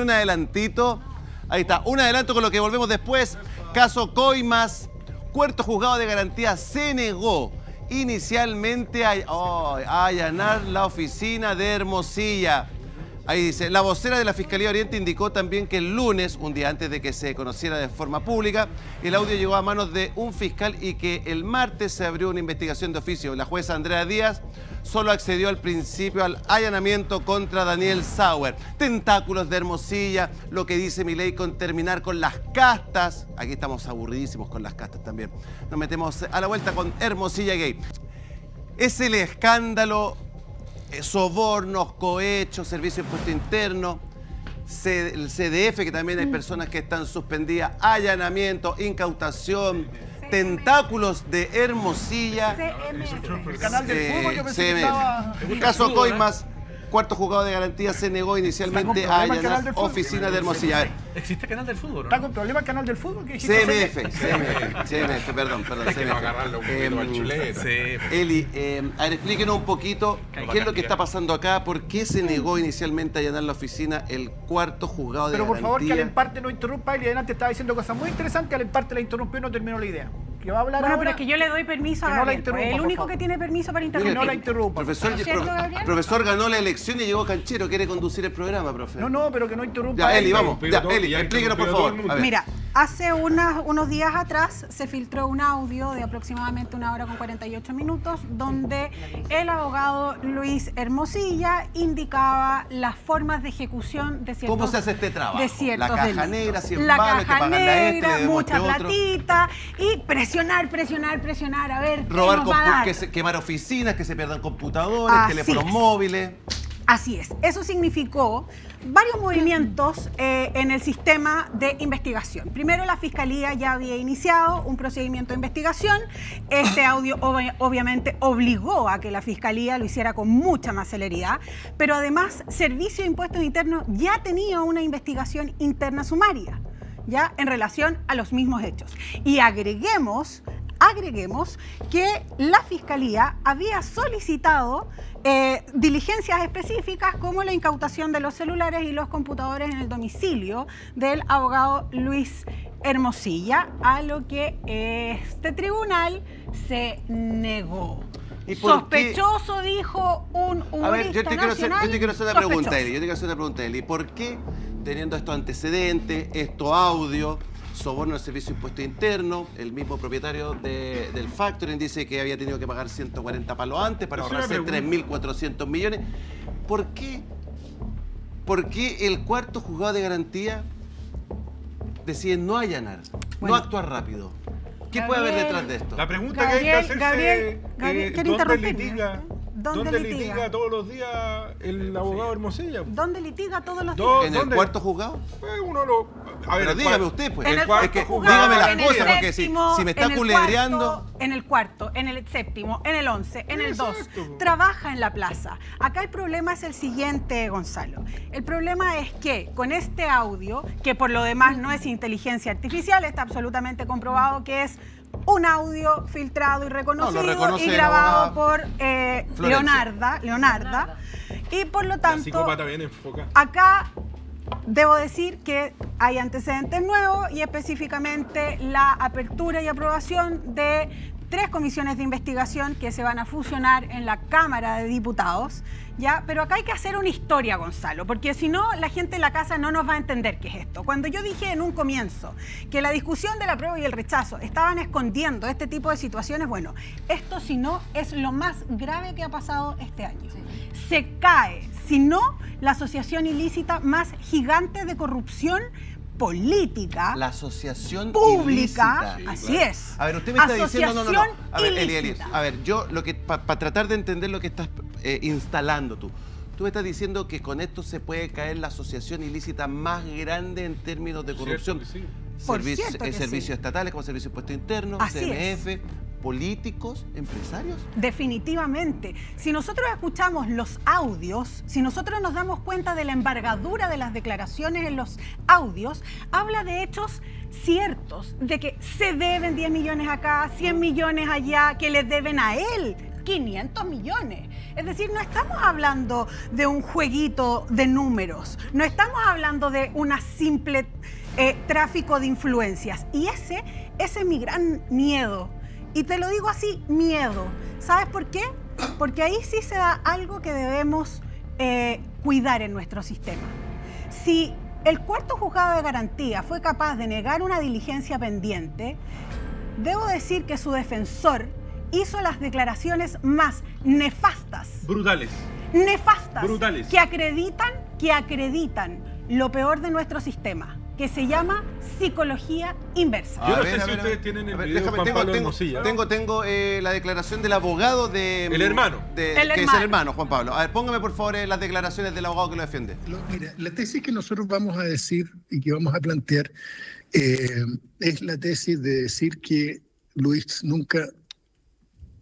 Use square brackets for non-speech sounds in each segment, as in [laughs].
un adelantito. Ahí está, un adelanto con lo que volvemos después. Caso Coimas, cuarto juzgado de garantía se negó inicialmente a allanar la oficina de Hermosilla. Ahí dice, la vocera de la Fiscalía Oriente indicó también que el lunes, un día antes de que se conociera de forma pública, el audio llegó a manos de un fiscal y que el martes se abrió una investigación de oficio. La jueza Andrea Díaz solo accedió al principio al allanamiento contra Daniel Sauer. Tentáculos de Hermosilla, lo que dice mi ley con terminar con las castas. Aquí estamos aburridísimos con las castas también. Nos metemos a la vuelta con Hermosilla Gay. Es el escándalo sobornos, cohechos, servicio de impuesto interno, el CDF, que también hay personas que están suspendidas, allanamiento, incautación, tentáculos de Hermosilla. El canal del fútbol yo pensé que estaba... Caso Coimas, cuarto juzgado de garantía se negó inicialmente a allanar oficina de Hermosilla. ¿Existe canal del fútbol? ¿Está con problema el canal del fútbol? CMF, CMF, CMF, perdón, perdón. Hay que un poquito Em, chuleta. Eli, eh, a ver, explíquenos un poquito qué es lo que está pasando acá, por qué se negó inicialmente a allanar la oficina el cuarto juzgado de Pero por favor, que garantía. al emparte no interrumpa. Y adelante estaba diciendo cosas muy interesantes. Al emparte la interrumpió y no terminó la idea. Que va a hablar Bueno, ahora. pero es que yo le doy permiso a Que no la Gabriel. pues, el único que tiene permiso para Que interrumpir. no la interrumpa. Profesor, ¿No es cierto, pro- Gabriel? profesor ganó la elección y llegó canchero, quiere conducir el programa, profe. No, no, pero que no interrumpa. Ya. Eli, vamos. Ya, Eli, explíquenos por favor. Mira, hace unas- unos días atrás se filtró un audio de aproximadamente una hora con 48 minutos donde el abogado Luis Hermosilla indicaba las formas de ejecución de ciertos ¿Cómo se hace este trabajo? de ciertos La caja delitos. negra, cien La caja este, negra, mucha platita y presionar, presionar, presionar a ver qué Robar nos va a compu- dar. que se- quemar oficinas, que se pierdan computadores, Así teléfonos es. móviles. Así es. Eso significó varios movimientos eh, en el sistema de investigación. Primero, la Fiscalía ya había iniciado un procedimiento de investigación. Este [coughs] audio ob- obviamente obligó a que la Fiscalía lo hiciera con mucha más celeridad, pero además Servicio de Impuestos Internos ya tenía una investigación interna sumaria. ¿Ya? En relación a los mismos hechos. Y agreguemos agreguemos que la Fiscalía había solicitado eh, diligencias específicas como la incautación de los celulares y los computadores en el domicilio del abogado Luis Hermosilla, a lo que este tribunal se negó. ¿Y por qué? Sospechoso, dijo un humorista A ver, yo te, quiero hacer, yo te quiero hacer una pregunta. Eli. Yo te quiero hacer una pregunta, Eli. ¿Por qué, teniendo estos antecedentes, estos audios, soborno al servicio de impuesto interno, el mismo propietario de- del factoring dice que había tenido que pagar 140 palos antes para ahorrarse pregunta. 3.400 millones? ¿Por qué, ¿Por qué el cuarto juzgado de garantía decide no allanar, Bueno. no actuar rápido? ¿Qué puede haber detrás de esto? La pregunta que hay que hacerse Gabriel, Gabriel, eh, ¿quiere ¿dónde litiga, ¿Dónde ¿dónde litiga? litiga todos los días el abogado Hermosilla? ¿Dónde litiga todos los días? ¿En el ¿dónde? cuarto juzgado? Pues uno lo... A ver, Pero dígame usted, pues. En el cual- cuarto es que juzgado, dígame las cosas, porque si- me está en el culebreando- cuarto, en el cuarto, en el séptimo, en el once, en el dos, Exacto. trabaja en la plaza. Acá el problema es el siguiente, Gonzalo. El problema es que con este audio, que por lo demás no es inteligencia artificial, está absolutamente comprobado que es un audio filtrado y reconocido reconoce y grabado por eh. Leonarda, Leonarda. Y por lo tanto, psicópata bien enfocada. Acá debo decir que hay antecedentes nuevos y específicamente la apertura y aprobación de tres comisiones de investigación que se van a fusionar en la Cámara de Diputados. ¿ya? Pero acá hay que hacer una historia, Gonzalo, porque si no, la gente en la casa no nos va a entender qué es esto. Cuando yo dije en un comienzo que la discusión de la prueba y el rechazo estaban escondiendo este tipo de situaciones, bueno, esto si no es lo más grave que ha pasado este año. Se cae, si no, la asociación ilícita más gigante de corrupción política La asociación pública, ilícita. así es. A ver, usted me está diciendo, no, no, no. A ver, Eli, Eli, a ver, yo lo que, para tratar de entender lo que estás eh, instalando tú, tú me estás diciendo que con esto se puede caer la asociación ilícita más grande en términos de corrupción. Cierto que sí. Por Servicio- cierto eh, servicios sí. estatales como servicio de impuesto interno, Así es. Políticos, empresarios. Definitivamente. Si nosotros escuchamos los audios, si nosotros nos damos cuenta de la embargadura de las declaraciones en los audios, habla de hechos ciertos, de que se deben 10 millones acá, 100 millones allá, que le deben a él 500 millones. Es decir, no estamos hablando de un jueguito de números, no estamos hablando de una simple eh, tráfico de influencias. Y ese, ese es mi gran miedo. Y te lo digo así, miedo. ¿Sabes por qué? Porque ahí sí se da algo que debemos eh, cuidar en nuestro sistema. Si el cuarto juzgado de garantía fue capaz de negar una diligencia pendiente, debo decir que su defensor hizo las declaraciones más nefastas, Brutales. nefastas, Brutales. que acreditan, que acreditan lo peor de nuestro sistema, que se llama psicología inversa. Yo A no ver, sé a si ver, ustedes ver. tienen el ver, video déjame, Juan tengo, Pablo tengo, Hermosilla. tengo, tengo, eh, la declaración del abogado de... El hermano. de- El que es el hermano, Juan Pablo. A ver, póngame por favor eh, las declaraciones del abogado que lo defiende. Lo- Mira, la tesis que nosotros vamos a decir y que vamos a plantear eh, es la tesis de decir que Luis nunca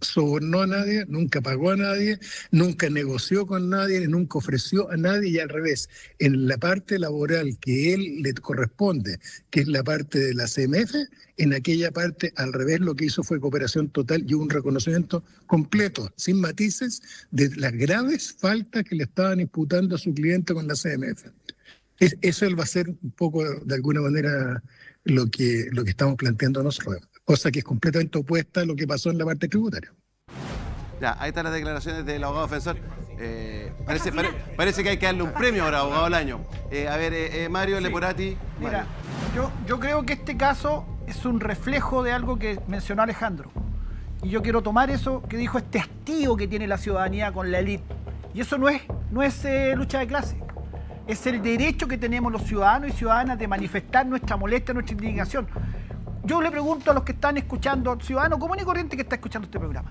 sobornó a nadie, nunca pagó a nadie, nunca negoció con nadie, nunca ofreció a nadie y al revés. En la parte laboral que él le corresponde, que es la parte de la CMF, en aquella parte al revés lo que hizo fue cooperación total y un reconocimiento completo, sin matices, de las graves faltas que le estaban imputando a su cliente con la CMF. Es- eso él va a ser un poco, de alguna manera, lo que, lo que estamos planteando nosotros, cosa que es completamente opuesta a lo que pasó en la parte tributaria. Ya, ahí están las declaraciones del abogado defensor. Eh, parece, pare- parece que hay que darle un premio ahora, abogado del año. Eh, a ver, eh, eh, Mario Leporati. Mira, yo, yo creo que este caso es un reflejo de algo que mencionó Alejandro. Y yo quiero tomar eso que dijo este hastío que tiene la ciudadanía con la élite. Y eso no es, no es eh, lucha de clase. Es el derecho que tenemos los ciudadanos y ciudadanas de manifestar nuestra molestia, nuestra indignación. Yo le pregunto a los que están escuchando, ciudadano común y corriente que está escuchando este programa.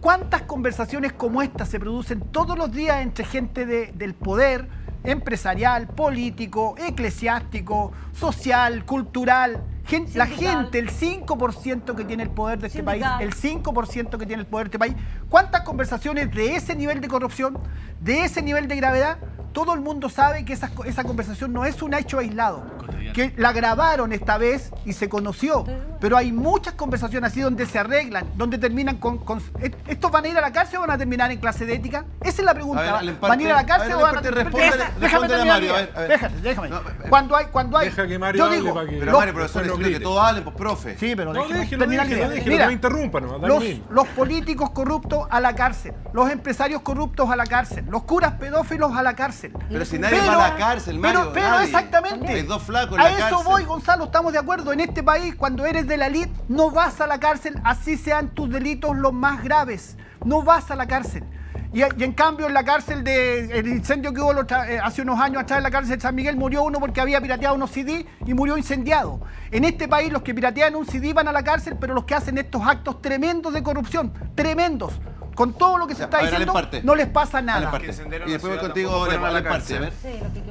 ¿Cuántas conversaciones como esta se producen todos los días entre gente de- del poder, empresarial, político, eclesiástico, social, cultural? Gen- la gente, el 5% que tiene el poder de este Sindical. país, el 5% que tiene el poder de este país, ¿cuántas conversaciones de ese nivel de corrupción, de ese nivel de gravedad? Todo el mundo sabe que esa, esa conversación no es un hecho aislado, que la grabaron esta vez y se conoció, pero hay muchas conversaciones así donde se arreglan, donde terminan con... con- ¿Estos van a ir a la cárcel o van a terminar en clase de ética? Esa es la pregunta. A ver, Alan ¿Van a ir a la cárcel a o van a terminar? Déjame terminar Mario, a ver, a ver. Déjame, déjame. No, eh, Cuando hay, cuando hay, Deja que Mario yo digo, que- Pero los- Mario, profesor, necesito que todos hablen, pues, profe. Sí, pero No, déjeme déjelo, terminar la déjelo, idea. déjelo, Mira, no interrumpan, no, los, mismo. los políticos corruptos a la cárcel, los empresarios corruptos a la cárcel, los curas pedófilos a la cárcel. Pero si nadie va a la cárcel, Mario. Pero, pero nadie. exactamente. Hay dos flacos en A la eso cárcel. voy, Gonzalo, estamos de acuerdo. En este país, cuando eres de la elite, no vas a la cárcel, así sean tus delitos los más graves. No vas a la cárcel. Y, y en cambio, en la cárcel del incendio que hubo eh, hace unos años atrás en la cárcel de San Miguel, murió uno porque había pirateado unos CD y murió incendiado. En este país, los que piratean un CD van a la cárcel, pero los que hacen estos actos tremendos de corrupción, tremendos, con todo lo que se está ver, diciendo, no les pasa nada. Y después voy contigo, la. Sí,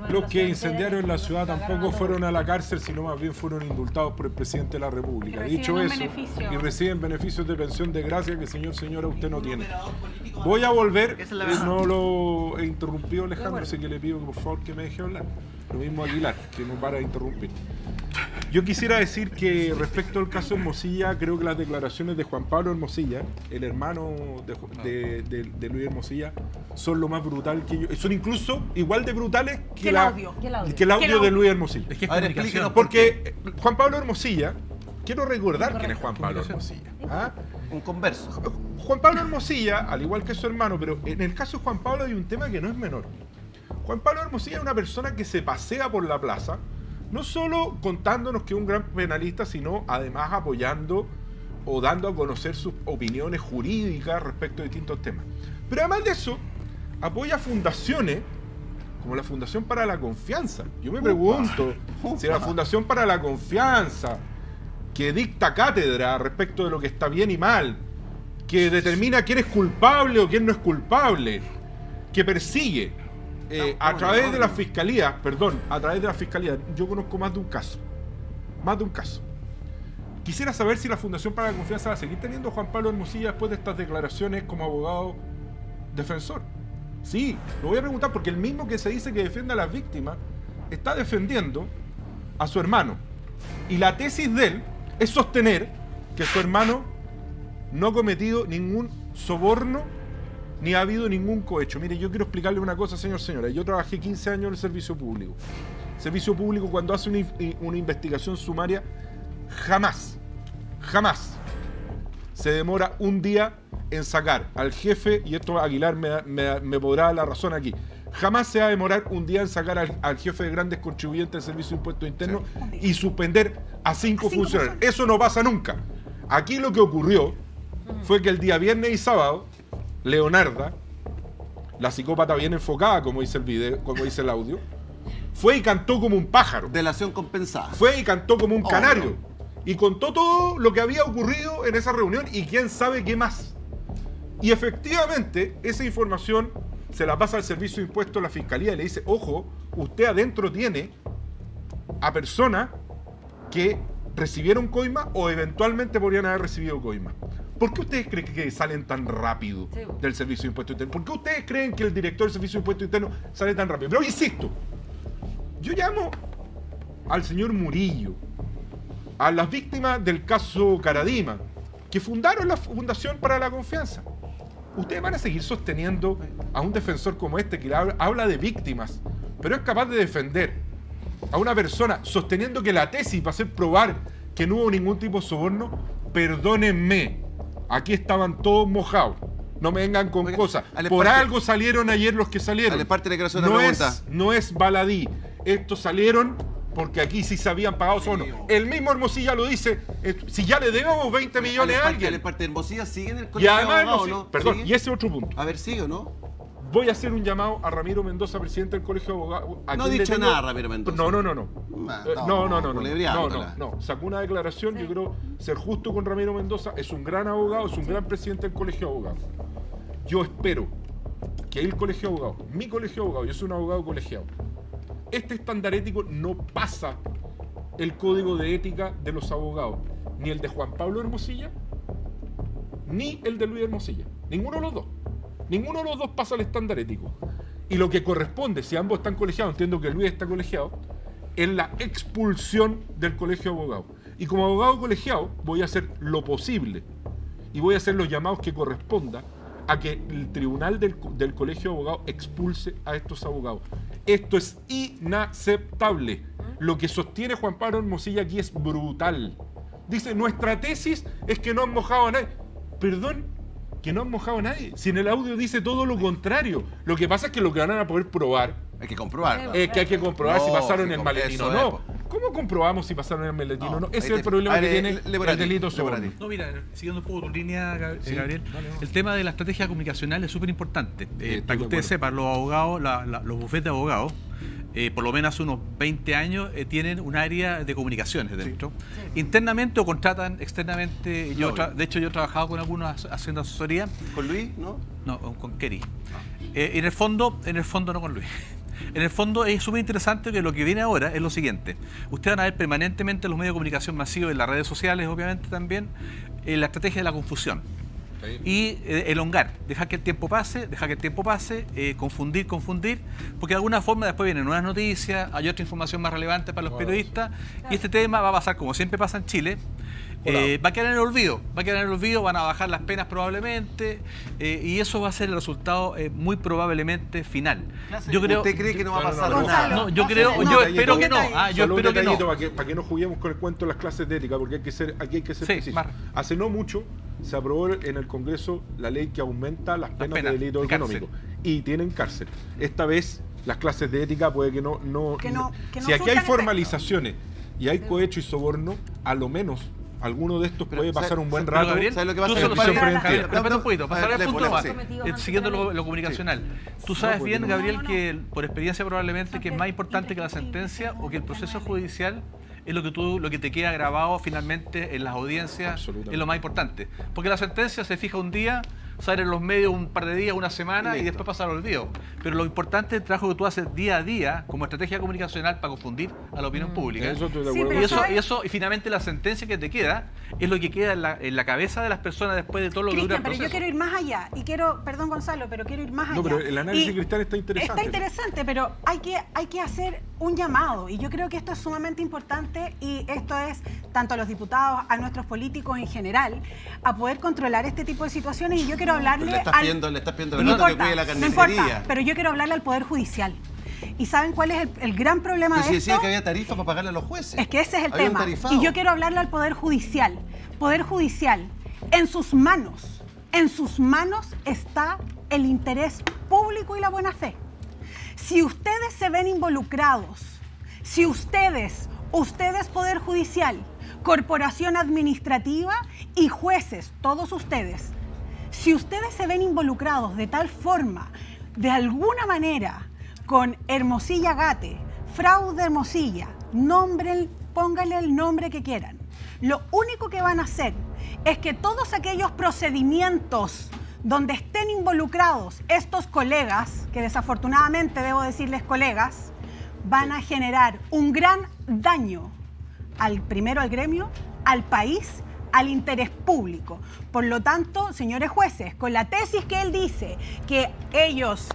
los que incendiaron la ciudad tampoco fueron a la cárcel, sino más bien fueron indultados por el presidente de la República. Dicho eso, beneficio. y reciben beneficios de pensión de gracia que, señor, señora, usted no tiene. Voy a volver, es eh, no lo he interrumpido Alejandro, así que le pido que por favor que me deje hablar. Lo mismo Aguilar, que no para de interrumpir. Yo quisiera decir que respecto al caso Hermosilla, creo que las declaraciones de Juan Pablo Hermosilla, el hermano de, Ju- de- de- de Luis Hermosilla, son lo más brutal que yo. Son incluso igual de brutales que, el la- audio. Que el audio. que el audio Que el de. Luis Hermosilla. Es que es A ver, comunicación. explíquenos por Porque Juan Pablo Hermosilla, quiero recordar quién es Juan Pablo Hermosilla. ¿ah? Un converso. Juan Pablo Hermosilla, al igual que su hermano, pero en el caso de Juan Pablo hay un tema que no es menor. Juan Pablo Hermosilla es una persona que se pasea por la plaza, no solo contándonos que es un gran penalista, sino además apoyando o dando a conocer sus opiniones jurídicas respecto a distintos temas. Pero además de eso, apoya fundaciones como la Fundación para la Confianza. Yo me pregunto [laughs] si la Fundación para la Confianza, que dicta cátedra respecto de lo que está bien y mal, que determina quién es culpable o quién no es culpable, que persigue eh, a través de la fiscalía, perdón, a través de la fiscalía, yo conozco más de un caso, más de un caso. Quisiera saber si la Fundación para la Confianza va a seguir teniendo a Juan Pablo Hermosilla después de estas declaraciones como abogado defensor. Sí, lo voy a preguntar porque el mismo que se dice que defiende a las víctimas está defendiendo a su hermano. Y la tesis de él es sostener que su hermano no ha cometido ningún soborno ni ha habido ningún cohecho. Mire, yo quiero explicarle una cosa, señor, señora. Yo trabajé 15 años en el servicio público. servicio público, cuando hace una, una investigación sumaria, jamás, jamás se demora un día en sacar al jefe, y esto Aguilar me, me, podrá dar la razón aquí, jamás se va a demorar un día en sacar al, jefe de grandes contribuyentes del Servicio de Impuestos Internos y suspender a cinco, funcionarios. Eso no pasa nunca. Aquí lo que ocurrió fue que el día viernes y sábado, Leonarda, la psicópata bien enfocada, como dice el video, como dice el audio, fue y cantó como un pájaro. Delación compensada. Fue y cantó como un canario. Y contó todo lo que había ocurrido en esa reunión y quién sabe qué más. Y efectivamente, esa información se la pasa al servicio de impuestos a la fiscalía y le dice, ojo, usted adentro tiene a personas que recibieron coima o eventualmente podrían haber recibido coima. ¿Por qué ustedes creen que salen tan rápido del Servicio de Impuestos Internos? ¿Por qué ustedes creen que el director del Servicio de Impuestos Internos sale tan rápido? Pero insisto, yo llamo al señor Murillo, a las víctimas del caso Caradima, que fundaron la Fundación para la Confianza. Ustedes van a seguir sosteniendo a un defensor como este que habla de víctimas, pero es capaz de defender a una persona sosteniendo que la tesis va a ser probar que no hubo ningún tipo de soborno. Perdónenme, aquí estaban todos mojados. No me vengan con cosas. Por algo salieron ayer los que salieron. parte de no, es, no es baladí. Estos salieron porque aquí sí se habían pagado solo. El mismo Hermosilla lo dice, eh, si ya le debemos 20 millones a alguien. parte de Hermosilla sigue en el colegio. Y además, ¿no? perdón, y ese otro punto. A ver, sigue o no. Voy a hacer un llamado a Ramiro Mendoza, presidente del Colegio de Abogados. No ha dicho nada, Ramiro Mendoza. No, no, no, no. Eh, no, no, no, no. No, no, no. Sacó una declaración, yo creo ser justo con Ramiro Mendoza. Es un gran abogado, es un gran presidente del Colegio de Abogados. Yo espero que el Colegio de Abogados, mi Colegio de Abogados, yo soy un abogado colegiado, este estándar ético no pasa el código de ética de los abogados, ni el de Juan Pablo Hermosilla, ni el de Luis Hermosilla. Ninguno de los dos. Ninguno de los dos pasa el estándar ético. Y lo que corresponde, si ambos están colegiados, entiendo que Luis está colegiado, es la expulsión del colegio de abogados. Y como abogado colegiado voy a hacer lo posible y voy a hacer los llamados que corresponda a que el tribunal del, del colegio de abogados expulse a estos abogados. Esto es inaceptable. Lo que sostiene Juan Pablo Hermosilla aquí es brutal. Dice, nuestra tesis es que no han mojado a nadie. Perdón, que no han mojado a nadie. Si en el audio dice todo lo contrario. Lo que pasa es que lo que van a poder probar. Hay que comprobar. Es que hay que comprobar si pasaron el maletino o no. ¿Cómo comprobamos si pasaron el maletino o no? Ese es el problema que tiene el delito sobre. No, mira, siguiendo un poco tu línea, Gabriel, el tema de la estrategia comunicacional es súper importante. Eh, para que ustedes sepan, los abogados, los bufetes de abogados, eh, por lo menos hace unos 20 años, eh, tienen un área de comunicaciones dentro. Internamente o contratan externamente. Yo de hecho, yo he trabajado con algunos haciendo asesoría. ¿Con Luis? No. No, con Kerry. Ah. Eh, en el fondo, en el fondo no con Luis. [laughs] En el fondo es súper interesante que lo que viene ahora es lo siguiente. Ustedes van a ver permanentemente los medios de comunicación masivos, en las redes sociales obviamente también, la estrategia de la confusión y eh, elongar, dejar que el tiempo pase, dejar que el tiempo pase, eh, confundir, confundir, porque de alguna forma después vienen nuevas noticias, hay otra información más relevante para los periodistas y este tema va a pasar como siempre pasa en Chile, eh, va a quedar en el olvido, va a quedar en el olvido, van a bajar las penas probablemente eh, y eso va a ser el resultado eh, muy probablemente final. Yo creo, ¿Usted cree que no va a pasar nada? No, yo creo, yo espero que no. Ah, yo espero que no. Para que, para que no juguemos con el cuento de las clases de ética, porque hay que ser, aquí hay que ser preciso. Hace no mucho se aprobó en el Congreso la ley que aumenta las penas, de delito económico y tienen cárcel. Esta vez las clases de ética puede que no... no, si aquí hay formalizaciones y hay cohecho y soborno, a lo menos alguno de estos puede pasar un buen rato. Gabriel, ¿sabes lo que va a hacer? un poquito, pasar al punto más, siguiendo lo, comunicacional. Tú sabes bien, Gabriel, que por experiencia probablemente que es más importante que la sentencia o que el proceso judicial es lo que tú lo que te queda grabado finalmente en las audiencias es lo más importante. Porque la sentencia se fija un día sale en los medios un par de días, una semana y después pasa al olvido. Pero lo importante es el trabajo que tú haces día a día como estrategia comunicacional para confundir a la opinión mm. pública. y, eso, y eso, y finalmente la sentencia que te queda es lo que queda en la, cabeza de las personas después de todo lo que dura el pero yo quiero ir más allá y quiero, perdón Gonzalo, pero quiero ir más allá. No, pero el análisis de Cristal está interesante. Está interesante, pero hay que, hay que hacer un llamado y yo creo que esto es sumamente importante y esto es tanto a los diputados, a nuestros políticos en general, a poder controlar este tipo de situaciones y yo quiero quiero hablarle Le estás al- pidiendo, le estás pidiendo no que importa, cuide la no importa, pero yo quiero hablarle al Poder Judicial. ¿Y saben cuál es el, el gran problema Pero si de decía esto? que había tarifa para pagarle a los jueces. Es que ese es el Había tema. Y yo quiero hablarle al Poder Judicial. Poder Judicial, en sus manos, en sus manos está el interés público y la buena fe. Si ustedes se ven involucrados, si ustedes, ustedes Poder Judicial, Corporación Administrativa y jueces, todos ustedes, si ustedes se ven involucrados de tal forma, de alguna manera, con Hermosilla Gate, fraude Hermosilla, nombren, pónganle el nombre que quieran. Lo único que van a hacer es que todos aquellos procedimientos donde estén involucrados estos colegas, que desafortunadamente debo decirles colegas, van a generar un gran daño al primero al gremio, al país, al interés público. Por lo tanto, señores jueces, con la tesis que él dice que ellos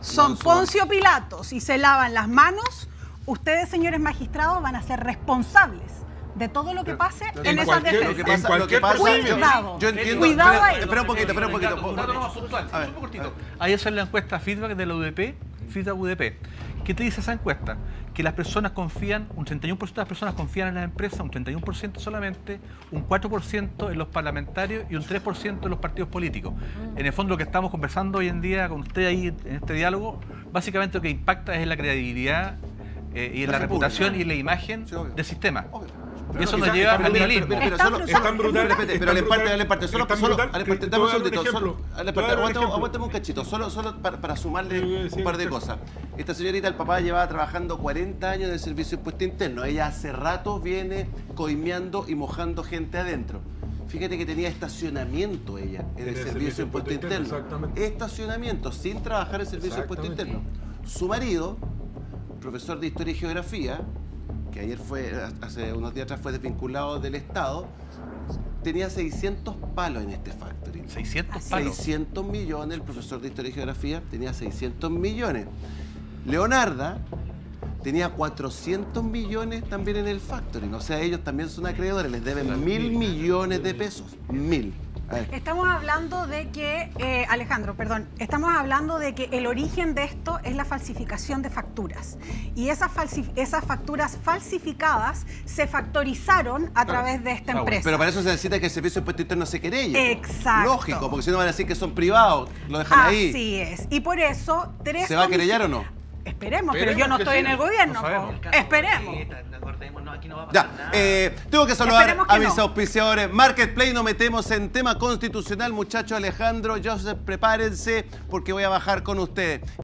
son No Poncio Pilatos y se lavan las manos, ustedes, señores magistrados, van a ser responsables de todo lo que pase en en, esas defensas. Lo que En pasa, lo que cualquier pasa procedimiento. Cuidado. yo entiendo. Cuidado espera, ahí. espera un poquito, espera un poquito. Un dato más cortito. Ayer la encuesta feedback de la UDP, feedback UDP. ¿Qué te dice esa encuesta? Que las personas confían, un 31% de las personas confían en las empresas, un 31% solamente, un 4% en los parlamentarios y un 3% en los partidos políticos. En el fondo lo que estamos conversando hoy en día con usted ahí en este diálogo, básicamente lo que impacta es en la credibilidad eh, y en la La reputación pública. y en la imagen Sí, del sistema. Obvio. Y eso nos lleva al nihilismo. Pero, le parte, brutal, le parte, solo, solo, parte, dame un segundito, aguántame, cachito, solo, solo para, sumarle un par de cosas. Esta señorita, el papá llevaba trabajando 40 años en el servicio de impuesto interno. Ella hace rato viene coimeando y mojando gente adentro. Fíjate que tenía estacionamiento ella en el el servicio de impuesto interno. exactamente. Estacionamiento, sin trabajar en el servicio de impuesto interno. Su marido, profesor de Historia y Geografía, que ayer fue, hace unos días atrás fue desvinculado del Estado, tenía 600 palos en este factory. 600 palos. 600 millones, el profesor de Historia y Geografía tenía 600 millones. Leonarda tenía 400 millones también en el factory. O sea, ellos también son acreedores, les deben mil millones de pesos. Mil. Estamos hablando de que, eh, Alejandro, perdón, estamos hablando de que el origen de esto es la falsificación de facturas. Y esas, falsi- esas facturas falsificadas se factorizaron a través de esta Ah, empresa. Pero para eso se necesita que el servicio de impuesto interno se querelle. Exacto. Lógico, porque si no van a decir que son privados, lo dejan ahí. Así es. Y por eso, tres ¿Se va a querellar o no? Esperemos, pero yo no estoy sí. en el gobierno. No. Esperemos. Acordémonos, aquí no va a Ya, pasar nada. eh, tengo que saludar que a mis no. auspiciadores. Marketplace, nos metemos en tema constitucional, muchachos. Alejandro, Joseph, prepárense porque voy a bajar con ustedes.